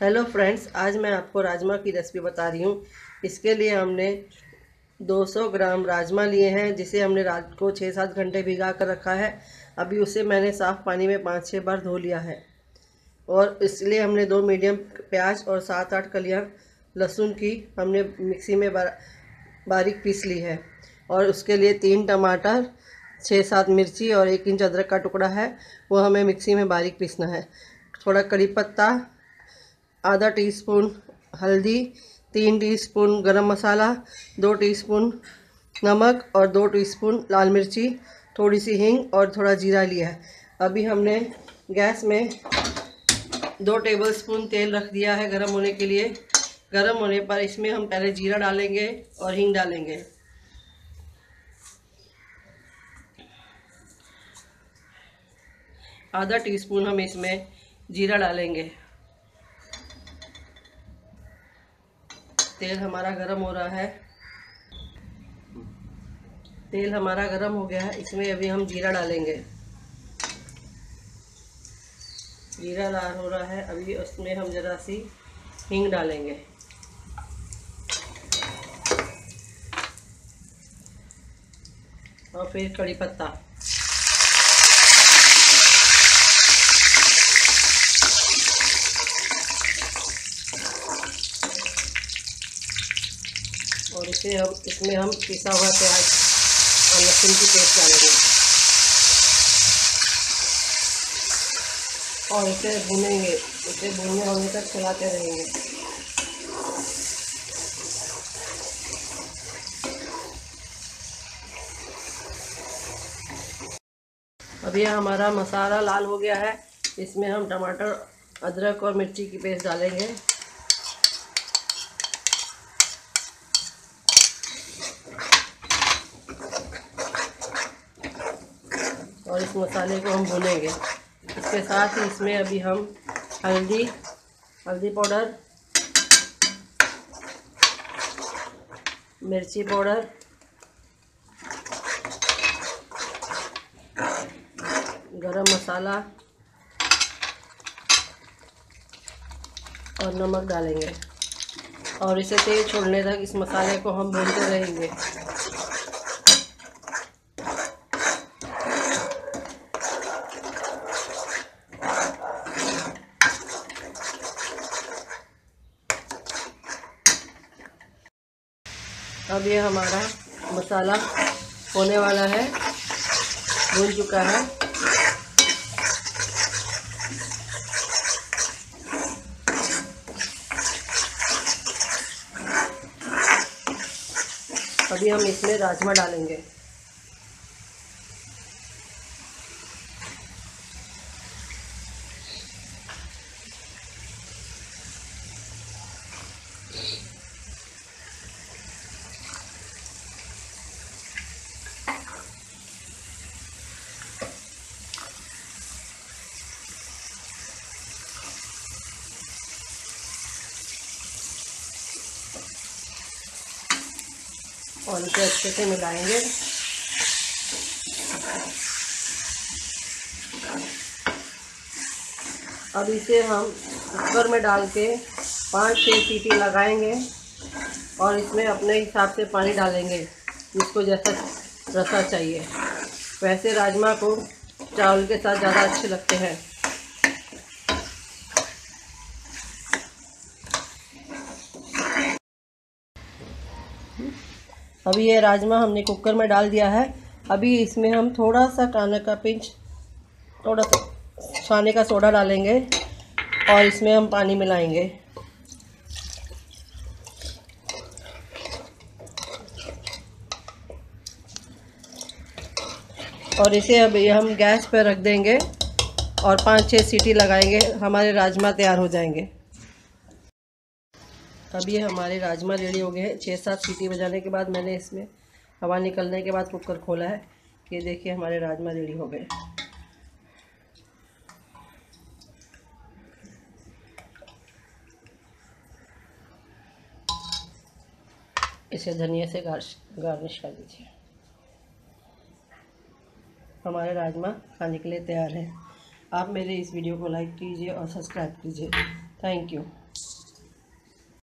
Hello friends आज मैं आपको राजमा की रेसिपी बता रही हूँ। इसके लिए हमने 200 ग्राम राजमा लिए हैं जिसे हमने रात को छः सात घंटे भिगा कर रखा है। अभी उसे मैंने साफ़ पानी में पाँच छः बार धो लिया है। और इसलिए हमने दो मीडियम प्याज और सात आठ कलियाँ लहसुन की हमने मिक्सी में बार, बारीक पीस ली है। और उसके लिए तीन टमाटर छः सात मिर्ची और एक इंच अदरक का टुकड़ा है वो हमें मिक्सी में बारीक पीसना है। थोड़ा कड़ी पत्ता आधा टीस्पून हल्दी, तीन टीस्पून गरम मसाला, दो टीस्पून नमक और दो टीस्पून लाल मिर्ची थोड़ी सी हींग और थोड़ा जीरा लिया है। अभी हमने गैस में दो टेबलस्पून तेल रख दिया है गरम होने के लिए। गरम होने पर इसमें हम पहले जीरा डालेंगे और हींग डालेंगे। आधा टीस्पून हम इसमें जीरा डालेंगे। तेल हमारा गरम हो रहा है। तेल हमारा गरम हो गया है। इसमें अभी हम जीरा डालेंगे। जीरा लाल हो रहा है। अभी उसमें हम ज़रा सी हींग डालेंगे। और फिर कड़ी पत्ता। और इसे हम इसमें हम पिसा हुआ प्याज और लहसुन की पेस्ट डालेंगे। और इसे भुनेंगे, इसे भुनने होने तक चलाते रहेंगे। अभी हमारा मसाला लाल हो गया है। इसमें हम टमाटर, अदरक और मिर्ची की पेस्ट डालेंगे। और इस मसाले को हम भूनेंगे। इसके साथ ही इसमें अभी हम हल्दी हल्दी पाउडर, मिर्ची पाउडर, गरम मसाला और नमक डालेंगे। और इसे तेल छोड़ने तक इस मसाले को हम भूनते रहेंगे। अब ये हमारा मसाला होने वाला है। भून चुका है। अभी हम इसमें राजमा डालेंगे। और इसे अच्छे से मिलाएँगे। अब इसे हम कुकर में डाल के पाँच छः सीटी लगाएँगे और इसमें अपने हिसाब से पानी डालेंगे, जिसको जैसा रसा चाहिए। वैसे राजमा को चावल के साथ ज़्यादा अच्छे लगते हैं। अभी ये राजमा हमने कुकर में डाल दिया है। अभी इसमें हम थोड़ा सा काना का पिंच, थोड़ा सा खाने का सोडा डालेंगे और इसमें हम पानी मिलाएँगे। और इसे अभी हम गैस पर रख देंगे और पाँच छः सीटी लगाएँगे, हमारे राजमा तैयार हो जाएँगे। अब ये हमारे राजमा रेडी हो गए हैं। छः सात सीटी बजाने के बाद मैंने इसमें हवा निकलने के बाद कुकर खोला है ये देखिए हमारे राजमा रेडी हो गए। इसे धनिया से गार्निश कर दीजिए। हमारे राजमा खाने के लिए तैयार हैं। आप मेरे इस वीडियो को लाइक कीजिए और सब्सक्राइब कीजिए। Thank you.